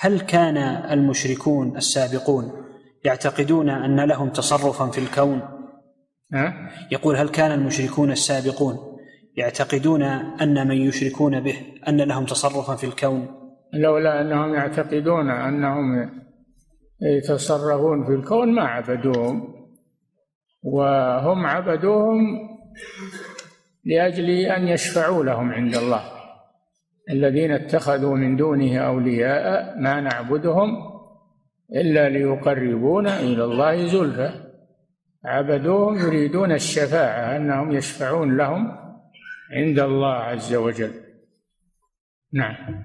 هل كان المشركون السابقون يعتقدون أن لهم تصرفا في الكون؟ ها؟ يقول هل كان المشركون السابقون يعتقدون أن من يشركون به أن لهم تصرفا في الكون؟ لولا أنهم يعتقدون أنهم يتصرفون في الكون ما عبدوهم وهم عبدوهم لأجل أن يشفعوا لهم عند الله. الذين اتخذوا من دونه أولياء ما نعبدهم إلا ليقربونا إلى الله زلفى. عبدوهم يريدون الشفاعة أنهم يشفعون لهم عند الله عز وجل. نعم.